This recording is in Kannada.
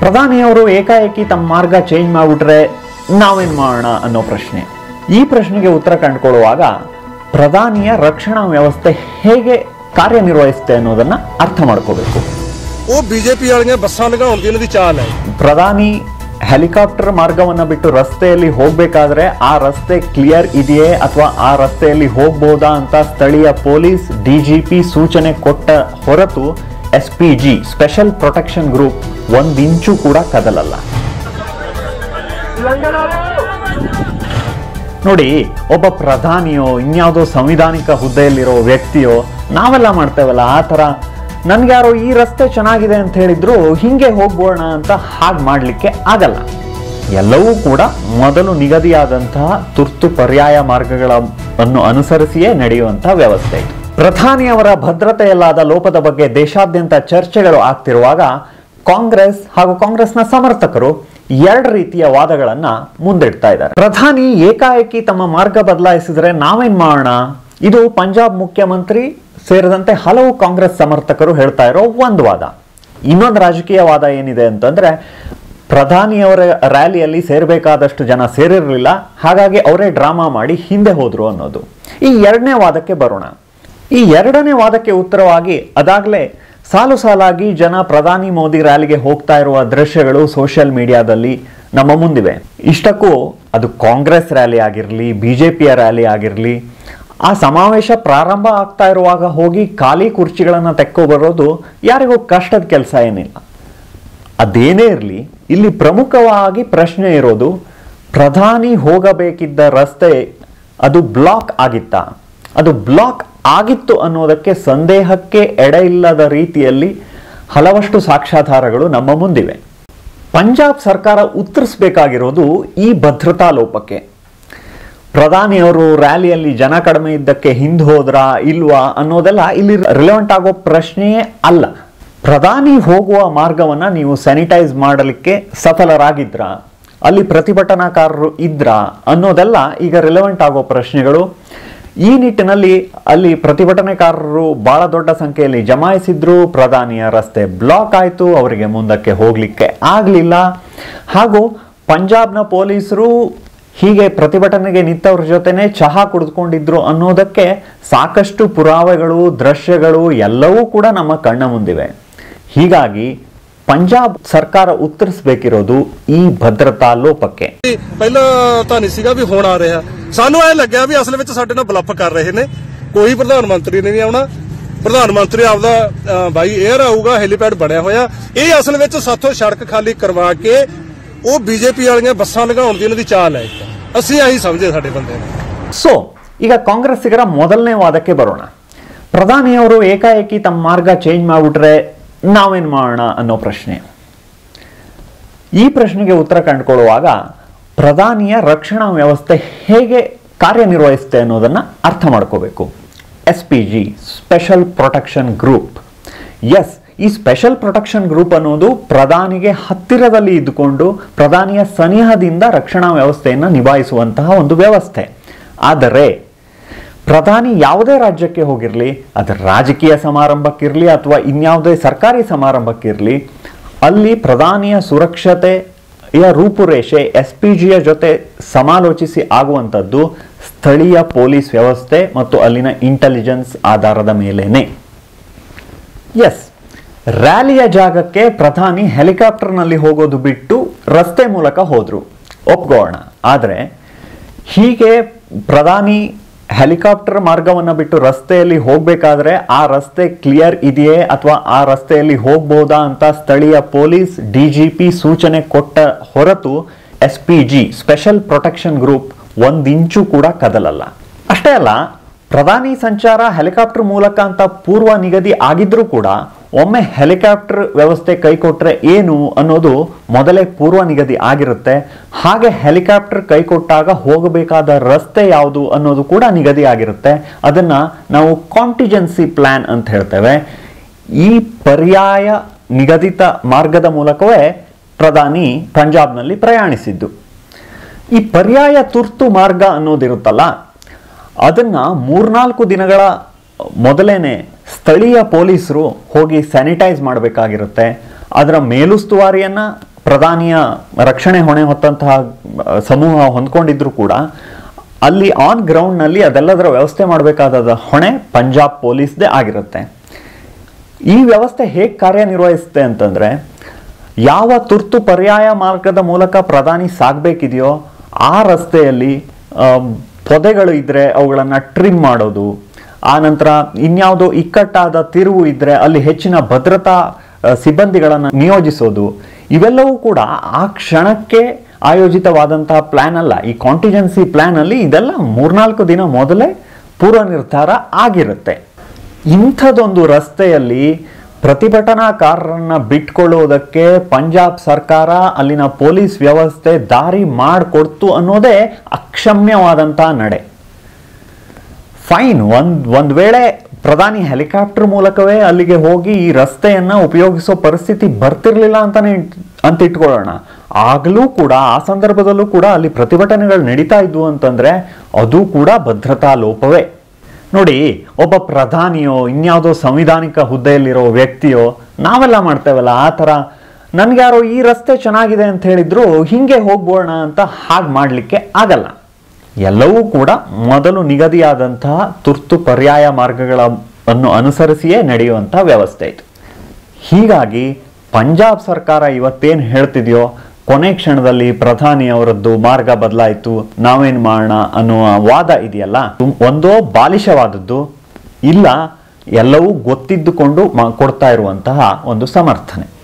ಪ್ರಧಾನಿಯವರು ಏಕಾಏಕಿ ತಮ್ಮ ಮಾರ್ಗ ಚೇಂಜ್ ಮಾಡಿಬಿಟ್ರೆ ನಾವೇನು ಮಾಡೋಣ ಅನ್ನೋ ಪ್ರಶ್ನೆ. ಈ ಪ್ರಶ್ನೆಗೆ ಉತ್ತರ ಕಂಡುಕೊಳ್ಳುವಾಗ ಪ್ರಧಾನಿಯ ರಕ್ಷಣಾ ವ್ಯವಸ್ಥೆ ಹೇಗೆ ಕಾರ್ಯನಿರ್ವಹಿಸುತ್ತೆ ಅನ್ನೋದನ್ನ ಅರ್ಥ ಮಾಡ್ಕೋಬೇಕು. ಓ ಬಿಜೆಪಿ ಪ್ರಧಾನಿ ಹೆಲಿಕಾಪ್ಟರ್ ಮಾರ್ಗವನ್ನು ಬಿಟ್ಟು ರಸ್ತೆಯಲ್ಲಿ ಹೋಗಬೇಕಾದ್ರೆ ಆ ರಸ್ತೆ ಕ್ಲಿಯರ್ ಇದೆಯೇ ಅಥವಾ ಆ ರಸ್ತೆಯಲ್ಲಿ ಹೋಗ್ಬೋದಾ ಅಂತ ಸ್ಥಳೀಯ ಪೊಲೀಸ್ ಡಿ ಜಿ ಪಿ ಸೂಚನೆ ಕೊಟ್ಟ ಹೊರತು S P G special protection group ಒಂದಿಂಚು ಕೂಡ ಕದಲಲ್ಲ. ನೋಡಿ, ಒಬ್ಬ ಪ್ರಧಾನಿಯೋ, ಇನ್ಯಾವುದೋ ಸಂವಿಧಾನಿಕ ಹುದ್ದೆಯಲ್ಲಿರೋ ವ್ಯಕ್ತಿಯೋ, ನಾವೆಲ್ಲ ಮಾಡ್ತೇವಲ್ಲ, ಆ ಥರ ನನ್ಗ್ಯಾರೋ ಈ ರಸ್ತೆ ಚೆನ್ನಾಗಿದೆ ಅಂತ ಹೇಳಿದ್ರು, ಹಿಂಗೆ ಹೋಗ್ಬೋಣ ಅಂತ ಹಾಗೆ ಮಾಡಲಿಕ್ಕೆ ಆಗಲ್ಲ. ಎಲ್ಲವೂ ಕೂಡ ಮೊದಲು ನಿಗದಿಯಾದಂತಹ ತುರ್ತು ಪರ್ಯಾಯ ಮಾರ್ಗಗಳನ್ನು ಅನುಸರಿಸಿಯೇ ನಡೆಯುವಂತಹ ವ್ಯವಸ್ಥೆ ಇದು. ಪ್ರಧಾನಿಯವರ ಭದ್ರತೆಯಲ್ಲಾದ ಲೋಪದ ಬಗ್ಗೆ ದೇಶಾದ್ಯಂತ ಚರ್ಚೆಗಳು ಆಗ್ತಿರುವಾಗ ಕಾಂಗ್ರೆಸ್ ಹಾಗೂ ಕಾಂಗ್ರೆಸ್ನ ಸಮರ್ಥಕರು ಎರಡು ರೀತಿಯ ವಾದಗಳನ್ನ ಮುಂದಿಡ್ತಾ ಇದ್ದಾರೆ. ಪ್ರಧಾನಿ ಏಕಾಏಕಿ ತಮ್ಮ ಮಾರ್ಗ ಬದಲಾಯಿಸಿದ್ರೆ ನಾವೇನ್ ಮಾಡೋಣ? ಇದು ಪಂಜಾಬ್ ಮುಖ್ಯಮಂತ್ರಿ ಸೇರಿದಂತೆ ಹಲವು ಕಾಂಗ್ರೆಸ್ ಸಮರ್ಥಕರು ಹೇಳ್ತಾ ಇರೋ ಒಂದು ವಾದ. ಇನ್ನೊಂದು ರಾಜಕೀಯ ವಾದ ಏನಿದೆ ಅಂತಂದ್ರೆ, ಪ್ರಧಾನಿಯವರ ರ್ಯಾಲಿಯಲ್ಲಿ ಸೇರಬೇಕಾದಷ್ಟು ಜನ ಸೇರಿರಲಿಲ್ಲ, ಹಾಗಾಗಿ ಅವರೇ ಡ್ರಾಮಾ ಮಾಡಿ ಹಿಂದೆ ಹೋದ್ರು ಅನ್ನೋದು. ಈ ಎರಡನೇ ವಾದಕ್ಕೆ ಬರೋಣ. ಈ ಎರಡನೇ ವಾದಕ್ಕೆ ಉತ್ತರವಾಗಿ ಅದಾಗಲೇ ಸಾಲು ಸಾಲಾಗಿ ಜನ ಪ್ರಧಾನಿ ಮೋದಿ ರ್ಯಾಲಿಗೆ ಹೋಗ್ತಾ ಇರುವ ದೃಶ್ಯಗಳು ಸೋಷಿಯಲ್ ಮೀಡಿಯಾದಲ್ಲಿ ನಮ್ಮ ಮುಂದಿವೆ. ಇಷ್ಟಕ್ಕೂ ಅದು ಕಾಂಗ್ರೆಸ್ ರ್ಯಾಲಿ ಆಗಿರಲಿ ಬಿ ಜೆ ಪಿಯ ರ್ಯಾಲಿ ಆಗಿರಲಿ, ಆ ಸಮಾವೇಶ ಪ್ರಾರಂಭ ಆಗ್ತಾ ಇರುವಾಗ ಹೋಗಿ ಖಾಲಿ ಕುರ್ಚಿಗಳನ್ನು ತೆಕ್ಕೋ ಬರೋದು ಯಾರಿಗೂ ಕಷ್ಟದ ಕೆಲಸ ಏನಿಲ್ಲ. ಅದೇನೇ ಇರಲಿ, ಇಲ್ಲಿ ಪ್ರಮುಖವಾಗಿ ಪ್ರಶ್ನೆ ಇರೋದು, ಪ್ರಧಾನಿ ಹೋಗಬೇಕಿದ್ದ ರಸ್ತೆ ಅದು ಬ್ಲಾಕ್ ಆಗಿತ್ತಾ? ಅದು ಬ್ಲಾಕ್ ಆಗಿತ್ತು ಅನ್ನೋದಕ್ಕೆ ಸಂದೇಹಕ್ಕೆ ಎಡೆ ಇಲ್ಲದ ರೀತಿಯಲ್ಲಿ ಹಲವಷ್ಟು ಸಾಕ್ಷ್ಯಾಧಾರಗಳು ನಮ್ಮ ಮುಂದಿವೆ. ಪಂಜಾಬ್ ಸರ್ಕಾರ ಉತ್ತರಿಸಬೇಕಾಗಿರೋದು ಈ ಭದ್ರತಾ ಲೋಪಕ್ಕೆ. ಪ್ರಧಾನಿಯವರು ರ್ಯಾಲಿಯಲ್ಲಿ ಜನ ಕಡಿಮೆ ಇದ್ದಕ್ಕೆ ಹಿಂದೆ ಹೋದ್ರಾ ಇಲ್ವಾ ಅನ್ನೋದೆಲ್ಲ ಇಲ್ಲಿ ರಿಲೆವೆಂಟ್ ಆಗೋ ಪ್ರಶ್ನೆಯೇ ಅಲ್ಲ. ಪ್ರಧಾನಿ ಹೋಗುವ ಮಾರ್ಗವನ್ನ ನೀವು ಸ್ಯಾನಿಟೈಸ್ ಮಾಡಲಿಕ್ಕೆ ಸಫಲರಾಗಿದ್ರ? ಅಲ್ಲಿ ಪ್ರತಿಭಟನಾಕಾರರು ಇದ್ರ ಅನ್ನೋದೆಲ್ಲ ಈಗ ರಿಲೆವೆಂಟ್ ಆಗೋ ಪ್ರಶ್ನೆಗಳು ಈ ನಿಟ್ಟಿನಲ್ಲಿ ಅಲ್ಲಿ ಪ್ರತಿಭಟನೆಕಾರರು ಬಹಳ ದೊಡ್ಡ ಸಂಖ್ಯೆಯಲ್ಲಿ ಜಮಾಯಿಸಿದ್ರು. ಪ್ರಧಾನಿಯ ರಸ್ತೆ ಬ್ಲಾಕ್ ಆಯಿತು, ಅವರಿಗೆ ಮುಂದಕ್ಕೆ ಹೋಗಲಿಕ್ಕೆ ಆಗಲಿಲ್ಲ. ಹಾಗೂ ಪಂಜಾಬ್ನ ಪೊಲೀಸರು ಹೀಗೆ ಪ್ರತಿಭಟನೆಗೆ ನಿಂತವ್ರ ಜೊತೆನೆ ಚಹಾ ಕುಡಿದುಕೊಂಡಿದ್ರು ಅನ್ನೋದಕ್ಕೆ ಸಾಕಷ್ಟು ಪುರಾವೆಗಳು, ದೃಶ್ಯಗಳು ಎಲ್ಲವೂ ಕೂಡ ನಮ್ಮ ಕಣ್ಣ ಮುಂದಿವೆ. ಹೀಗಾಗಿ ಪಂಜಾಬ್ ಸರ್ಕಾರ ಉತ್ತರಿಸಬೇಕಿರೋದು ಈ ಭದ್ರತಾ ಲೋಪಕ್ಕೆ ਪਹਿਲਾਂ ਤਾਂ ਨਹੀਂ ਸੀਗਾ ਵੀ ਹੋਣ ਆ ਰਿਹਾ ਸਾਨੂੰ ਐ ਲੱਗਿਆ ਵੀ ਅਸਲ ਵਿੱਚ ਸਾਡੇ ਨਾਲ ਬਲੱਫ ਕਰ ਰਹੇ ਨੇ ਕੋਈ ਪ੍ਰਧਾਨ ਮੰਤਰੀ ਨੇ ਨਹੀਂ ਆਉਣਾ ਪ੍ਰਧਾਨ ਮੰਤਰੀ ਆਪਦਾ ਭਾਈ 에ਅਰ ਆਊਗਾ ਹੈਲੀਪੈਡ ਬਣਿਆ ਹੋਇਆ ਇਹ ਅਸਲ ਵਿੱਚ ਸਾਥੋਂ ਸੜਕ ਖਾਲੀ ਕਰਵਾ ਕੇ ਉਹ ਬੀਜੇਪੀ ਵਾਲੀਆਂ ਬੱਸਾਂ ਲਗਾਉਣ ਦੀ ਇਹਨਾਂ ਦੀ ਚਾਲ ਹੈ ਅਸੀਂ ਆਹੀ ਸਮਝੇ ਸਾਡੇ ਬੰਦੇ ਨੇ ਸੋ ಈಗ ಕಾಂಗ್ರೆಸ್ಸಿಗರ ಮೊದಲನೇ ವಾದಕ್ಕೆ ಬರೋಣ ಪ್ರಧಾನಿಯವರು ಏಕಾಏಕಿ ತಮ್ಮ ಮಾರ್ಗ ಚೇಂಜ್ ಮಾಡಿಬಿಟ್ರೆ ನಾವೇನ್ ಮಾಡೋಣ ಅನ್ನೋ ಪ್ರಶ್ನೆ. ಈ ಪ್ರಶ್ನೆಗೆ ಉತ್ತರ ಕಂಡುಕೊಳ್ಳುವಾಗ ಪ್ರಧಾನಿಯ ರಕ್ಷಣಾ ವ್ಯವಸ್ಥೆ ಹೇಗೆ ಕಾರ್ಯನಿರ್ವಹಿಸುತ್ತೆ ಅನ್ನೋದನ್ನು ಅರ್ಥ ಮಾಡ್ಕೋಬೇಕು. S P G special protection group S ಈ ಸ್ಪೆಷಲ್ ಪ್ರೊಟೆಕ್ಷನ್ ಗ್ರೂಪ್ ಅನ್ನೋದು ಪ್ರಧಾನಿಗೆ ಹತ್ತಿರದಲ್ಲಿ ಇದ್ದುಕೊಂಡು ಪ್ರಧಾನಿಯ ಸನಿಹದಿಂದ ರಕ್ಷಣಾ ವ್ಯವಸ್ಥೆಯನ್ನು ನಿಭಾಯಿಸುವಂತಹ ಒಂದು ವ್ಯವಸ್ಥೆ. ಆದರೆ ಪ್ರಧಾನಿ ಯಾವುದೇ ರಾಜ್ಯಕ್ಕೆ ಹೋಗಿರಲಿ, ಅದು ರಾಜಕೀಯ ಸಮಾರಂಭಕ್ಕಿರಲಿ ಅಥವಾ ಇನ್ಯಾವುದೇ ಸರ್ಕಾರಿ ಸಮಾರಂಭಕ್ಕಿರಲಿ, ಅಲ್ಲಿ ಪ್ರಧಾನಿಯ ಸುರಕ್ಷತೆಯ ರೂಪುರೇಷೆ ಎಸ್ ಪಿ ಜಿಯ ಜೊತೆ ಸಮಾಲೋಚಿಸಿ ಆಗುವಂಥದ್ದು ಸ್ಥಳೀಯ ಪೊಲೀಸ್ ವ್ಯವಸ್ಥೆ ಮತ್ತು ಅಲ್ಲಿನ ಇಂಟೆಲಿಜೆನ್ಸ್ ಆಧಾರದ ಮೇಲೇನೆ. ಎಸ್ ರ್ಯಾಲಿಯ ಜಾಗಕ್ಕೆ ಪ್ರಧಾನಿ ಹೆಲಿಕಾಪ್ಟರ್ನಲ್ಲಿ ಹೋಗೋದು ಬಿಟ್ಟು ರಸ್ತೆ ಮೂಲಕ ಹೋದರು. ಒಪ್ಕೋಣ ಆದರೆ ಹೀಗೆ ಪ್ರಧಾನಿ ಹೆಲಿಕಾಪ್ಟರ್ ಮಾರ್ಗವನ್ನು ಬಿಟ್ಟು ರಸ್ತೆಯಲ್ಲಿ ಹೋಗಬೇಕಾದ್ರೆ ಆ ರಸ್ತೆ ಕ್ಲಿಯರ್ ಇದೆಯೇ ಅಥವಾ ಆ ರಸ್ತೆಯಲ್ಲಿ ಹೋಗ್ಬೋದಾ ಅಂತ ಸ್ಥಳೀಯ ಪೊಲೀಸ್ ಡಿಜಿಪಿ ಸೂಚನೆ ಕೊಟ್ಟ ಹೊರತು S P G, special protection group, ಒಂದಿಂಚು ಕೂಡ ಕದಲಲ್ಲ. ಅಷ್ಟೇ ಅಲ್ಲ, ಪ್ರಧಾನಿ ಸಂಚಾರ ಹೆಲಿಕಾಪ್ಟರ್ ಮೂಲಕ ಅಂತ ಪೂರ್ವ ನಿಗದಿ ಆಗಿದ್ರೂ ಕೂಡ ಒಮ್ಮೆ ಹೆಲಿಕಾಪ್ಟರ್ ವ್ಯವಸ್ಥೆ ಕೈಕೊಟ್ರೆ ಏನು ಅನ್ನೋದು ಮೊದಲೇ ಪೂರ್ವ ನಿಗದಿ ಆಗಿರುತ್ತೆ. ಹಾಗೆ ಹೆಲಿಕಾಪ್ಟರ್ ಕೈಕೊಟ್ಟಾಗ ಹೋಗಬೇಕಾದ ರಸ್ತೆ ಯಾವುದು ಅನ್ನೋದು ಕೂಡ ನಿಗದಿ ಆಗಿರುತ್ತೆ. ಅದನ್ನ ನಾವು ಕಾಂಟಿಜೆನ್ಸಿ ಪ್ಲಾನ್ ಅಂತ ಹೇಳ್ತೇವೆ. ಈ ಪರ್ಯಾಯ ನಿಗದಿತ ಮಾರ್ಗದ ಮೂಲಕವೇ ಪ್ರಧಾನಿ ಪಂಜಾಬ್ನಲ್ಲಿ ಪ್ರಯಾಣಿಸಿದ್ದು. ಈ ಪರ್ಯಾಯ ತುರ್ತು ಮಾರ್ಗ ಅನ್ನೋದಿರುತ್ತಲ್ಲ, ಅದನ್ನ ಮೂರ್ನಾಲ್ಕು ದಿನಗಳ ಮೊದಲೇನೆ ಸ್ಥಳೀಯ ಪೊಲೀಸರು ಹೋಗಿ ಸ್ಯಾನಿಟೈಸ್ ಮಾಡಬೇಕಾಗಿರುತ್ತೆ. ಅದರ ಮೇಲುಸ್ತುವಾರಿಯನ್ನು ಪ್ರಧಾನಿಯ ರಕ್ಷಣೆ ಹೊಣೆ ಹೊತ್ತಂತಹ ಸಮೂಹ ಹೊಂದ್ಕೊಂಡಿದ್ರು ಕೂಡ, ಅಲ್ಲಿ ಆನ್ ಗ್ರೌಂಡ್ನಲ್ಲಿ ಅದೆಲ್ಲದರ ವ್ಯವಸ್ಥೆ ಮಾಡಬೇಕಾದ ಹೊಣೆ ಪಂಜಾಬ್ ಪೊಲೀಸ್ದೇ ಆಗಿರುತ್ತೆ. ಈ ವ್ಯವಸ್ಥೆ ಹೇಗೆ ಕಾರ್ಯನಿರ್ವಹಿಸುತ್ತೆ ಅಂತಂದರೆ, ಯಾವ ತುರ್ತು ಪರ್ಯಾಯ ಮಾರ್ಗದ ಮೂಲಕ ಪ್ರಧಾನಿ ಸಾಗಬೇಕಿದೆಯೋ ಆ ರಸ್ತೆಯಲ್ಲಿ ಪೊದೆಗಳು ಇದ್ದರೆ ಅವುಗಳನ್ನು ಟ್ರಿಮ್ ಮಾಡೋದು ಆ ನಂತರ ಇನ್ಯಾವುದೋ ಇಕ್ಕಟ್ಟಾದ ತಿರುವು ಇದ್ದರೆ ಅಲ್ಲಿ ಹೆಚ್ಚಿನ ಭದ್ರತಾ ಸಿಬ್ಬಂದಿಗಳನ್ನು ನಿಯೋಜಿಸೋದು. ಇವೆಲ್ಲವೂ ಕೂಡ ಆ ಕ್ಷಣಕ್ಕೆ ಆಯೋಜಿತವಾದಂತಹ ಪ್ಲಾನ್ ಅಲ್ಲ. ಈ ಕಾಂಟಿಜೆನ್ಸಿ ಪ್ಲಾನ್ ಅಲ್ಲಿ ಇದೆಲ್ಲ ಮೂರ್ನಾಲ್ಕು ದಿನ ಮೊದಲೇ ಪೂರ್ವ ನಿರ್ಧಾರ ಆಗಿರುತ್ತೆ. ಇಂಥದೊಂದು ರಸ್ತೆಯಲ್ಲಿ ಪ್ರತಿಭಟನಾಕಾರರನ್ನ ಬಿಟ್ಕೊಳ್ಳೋದಕ್ಕೆ ಪಂಜಾಬ್ ಸರ್ಕಾರ ಅಲ್ಲಿನ ಪೊಲೀಸ್ ವ್ಯವಸ್ಥೆ ದಾರಿ ಮಾಡಿಕೊಡ್ತು ಅನ್ನೋದೇ ಅಕ್ಷಮ್ಯವಾದಂತಹ ನಡೆ. ಫೈನ್ ಒಂದ್ ಒಂದ್ ವೇಳೆ ಪ್ರಧಾನಿ ಹೆಲಿಕಾಪ್ಟರ್ ಮೂಲಕವೇ ಅಲ್ಲಿಗೆ ಹೋಗಿ ಈ ರಸ್ತೆಯನ್ನ ಉಪಯೋಗಿಸೋ ಪರಿಸ್ಥಿತಿ ಬರ್ತಿರ್ಲಿಲ್ಲ ಅಂತಾನೆ ಅಂತ ಇಟ್ಕೊಳ್ಳೋಣ. ಆಗಲೂ ಕೂಡ, ಆ ಸಂದರ್ಭದಲ್ಲೂ ಕೂಡ ಅಲ್ಲಿ ಪ್ರತಿಭಟನೆಗಳು ನಡೀತಾ ಇದ್ವು ಅಂತಂದ್ರೆ ಅದು ಕೂಡ ಭದ್ರತಾ ಲೋಪವೇ. ನೋಡಿ, ಒಬ್ಬ ಪ್ರಧಾನಿಯೋ, ಇನ್ಯಾವುದೋ ಸಂವಿಧಾನಿಕ ಹುದ್ದೆಯಲ್ಲಿರೋ ವ್ಯಕ್ತಿಯೋ, ನಾವೆಲ್ಲ ಮಾಡ್ತೇವಲ್ಲ, ಆ ಥರ ನನಗ್ಯಾರೋ ಈ ರಸ್ತೆ ಚೆನ್ನಾಗಿದೆ ಅಂತ ಹೇಳಿದ್ರು, ಹಿಂಗೆ ಹೋಗ್ಬೋಣ ಅಂತ ಹಾಗೆ ಮಾಡಲಿಕ್ಕೆ ಆಗಲ್ಲ. ಎಲ್ಲವೂ ಕೂಡ ಮೊದಲು ನಿಗದಿಯಾದಂತಹ ತುರ್ತು ಪರ್ಯಾಯ ಮಾರ್ಗಗಳ ಅನ್ನು ಅನುಸರಿಸಿಯೇ ನಡೆಯುವಂತಹ ವ್ಯವಸ್ಥೆ ಇದು. ಹೀಗಾಗಿ ಪಂಜಾಬ್ ಸರ್ಕಾರ ಇವತ್ತೇನು ಹೇಳ್ತಿದೆಯೋ, ಕೊನೆ ಕ್ಷಣದಲ್ಲಿ ಪ್ರಧಾನಿಯವರದ್ದು ಮಾರ್ಗ ಬದಲಾಯಿತು, ನಾವೇನು ಮಾಡೋಣ ಅನ್ನುವ ವಾದ ಇದೆಯಲ್ಲ? ಒಂದೋ ಬಾಲಿಶವಾದದ್ದು, ಇಲ್ಲ, ಎಲ್ಲವೂ ಗೊತ್ತಿದ್ದುಕೊಂಡು ಕೊಡ್ತಾ ಇರುವಂತಹ ಒಂದು ಸಮರ್ಥನೆ.